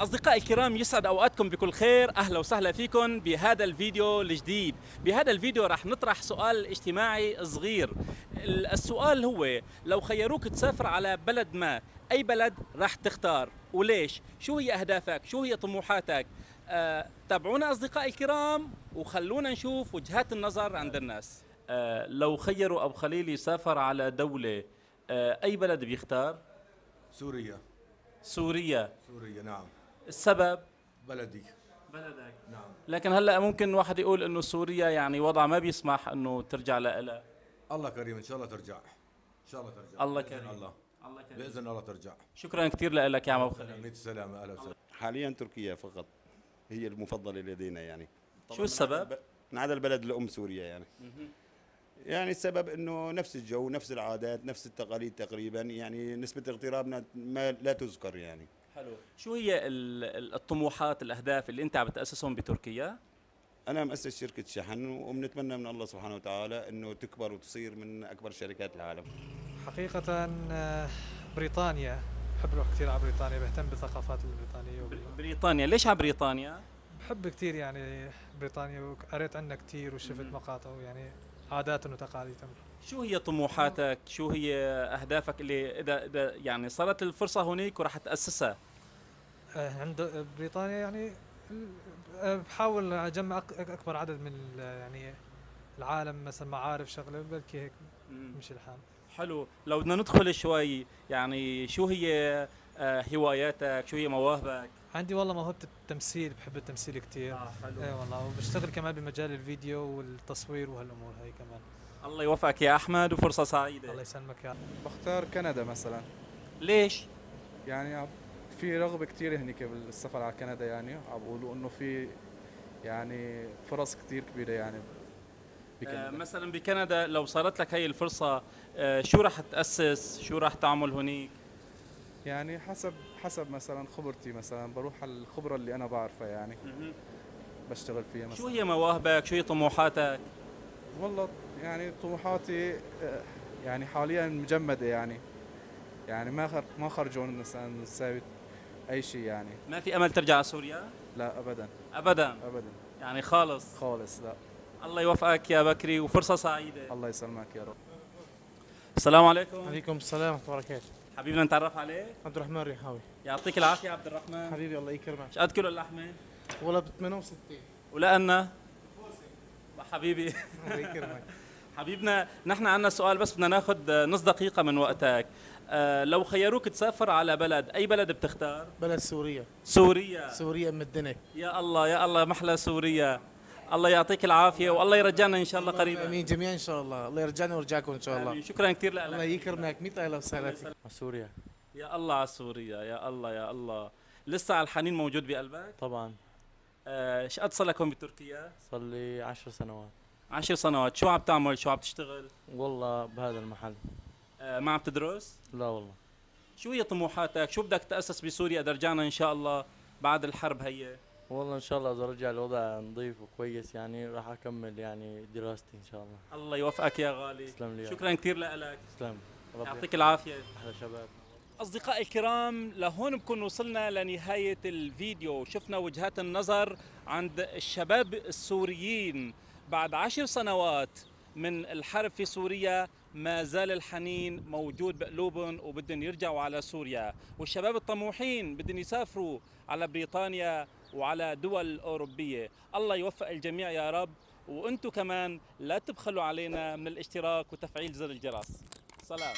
أصدقائي الكرام يسعد أوقاتكم بكل خير. أهلا وسهلا فيكم بهذا الفيديو الجديد. بهذا الفيديو رح نطرح سؤال اجتماعي صغير. السؤال هو لو خيروك تسافر على بلد ما أي بلد رح تختار؟ وليش؟ شو هي أهدافك؟ شو هي طموحاتك؟ آه، تابعونا أصدقائي الكرام وخلونا نشوف وجهات النظر عند الناس. آه، لو خيروا أبو خليل يسافر على دولة آه، أي بلد بيختار؟ سوريا. سوريا. سوريا نعم. السبب بلدي. بلدك. نعم. لكن هلأ ممكن واحد يقول إنه سوريا يعني وضع ما بيسمح إنه ترجع لها. الله كريم إن شاء الله ترجع. إن شاء الله ترجع. الله كريم. الله. الله كريم. بإذن الله ترجع. شكرا كثير لك يا عم أبو خليل. نية السلامه أهلا وسهلا. حاليا تركيا فقط هي المفضلة لدينا يعني. شو السبب؟ من هذا البلد الأم سوريا يعني. يعني السبب إنه نفس الجو نفس العادات نفس التقاليد تقريبا يعني نسبة اغترابنا ما لا تذكر يعني. حلو. شو هي ال- ال- الطموحات الأهداف اللي أنت عم بتاسسهم بتركيا؟ أنا مؤسس شركة شحن وبنتمنى من الله سبحانه وتعالى إنه تكبر وتصير من أكبر شركات العالم. حقيقة آه، بريطانيا. بحب أروح كثير على بريطانيا بهتم بالثقافات البريطانية وبال- بريطانيا. ليش على بريطانيا؟ بحب كثير يعني بريطانيا وقريت عنها كثير وشفت. مقاطع يعني عاداتهم وتقاليدهم شو هي طموحاتك؟ شو هي أهدافك اللي إذا إذا يعني صارت الفرصة هنيك وراح تأسسها؟ عند بريطانيا يعني آه، بحاول أجمع أكبر عدد من يعني العالم مثلا معارف شغلة بلكي هيك يمشي الحال. حلو. لو بدنا ندخل شوي يعني شو هي آه، هواياتك؟ شو هي مواهبك؟ عندي والله موهبة التمثيل بحب التمثيل كثير حلو. إيه والله. وبشتغل كمان بمجال الفيديو والتصوير وهالامور هاي كمان. الله يوفقك يا أحمد وفرصة الله سعيده يسلمك يا بختار كندا مثلا. ليش؟ يعني في رغبة كتير هنيك بالسفر على كندا يعني عم بيقولوا إنه في يعني فرص كتير كبيرة يعني آه، بكندا مثلا بكندا لو صارت لك هي الفرصة آه، شو راح تأسس؟ شو راح تعمل هنيك؟ يعني حسب حسب مثلا خبرتي مثلا بروح على الخبرة اللي أنا بعرفها يعني. بشتغل فيها شو مثلا. هي مواهبك؟ شو هي طموحاتك؟ والله يعني طموحاتي آه، يعني حاليا مجمدة يعني. يعني ما ما خرجون مثلا نساوي أي شيء يعني. ما في أمل ترجع على سوريا؟ لا ابدا. أبدا؟ ابدا. يعني خالص. خالص لا. الله يوفقك يا بكري وفرصة سعيدة. الله يسلمك يا رب. السلام عليكم. عليكم السلام ورحمة الله وبركاته. حبيبنا نتعرف عليك عبد الرحمن الريحاوي يعطيك العافية عبد الرحمن. حبيبي الله يكرمك. إيش قد كيلو اللحمة. ولا ب 68 ولأن؟ حبيبي الله يكرمك. حبيبنا نحن عندنا سؤال بس بدنا ناخذ نص دقيقة من وقتك. آه، لو خيروك تسافر على بلد أي بلد بتختار؟ بلد سوريا. سوريا. سوريا ام الدنيا. يا الله يا الله محلى سوريا. الله يعطيك العافية والله يرجعنا إن شاء الله قريبا. آمين جميعا إن شاء الله. الله يرجعنا ويرجعكم إن شاء الله. آمين. شكرا كثير الله لك يكرمك. 100 أهلا وسهلا فيك. سوريا. يا الله على سوريا يا الله يا الله. لسه على الحنين موجود بقلبك؟ طبعا. آه، إيش قد صار لكم بتركيا؟ صار لي عشر سنوات. عشر سنوات شو عم تعمل؟ شو عم تشتغل؟ والله بهذا المحل. آه، ما عم تدرس؟ لا والله. شو هي طموحاتك؟ شو بدك تأسس بسوريا؟ إذا رجعنا إن شاء الله بعد الحرب هي. والله إن شاء الله إذا رجع الوضع نظيف وكويس يعني راح أكمل يعني دراستي إن شاء الله. الله يوفقك يا غالي. تسلم لي شكرا كثير لك. تسلم. يعطيك العافية. أحلى شباب. أصدقائي الكرام لهون بكون وصلنا لنهاية الفيديو. شفنا وجهات النظر عند الشباب السوريين. بعد عشر سنوات من الحرب في سوريا ما زال الحنين موجود بقلوبهم وبدهم يرجعوا على سوريا. والشباب الطموحين بدهم يسافروا على بريطانيا وعلى دول أوروبية. الله يوفق الجميع يا رب. وأنتم كمان لا تبخلوا علينا من الاشتراك وتفعيل زر الجرس. سلام.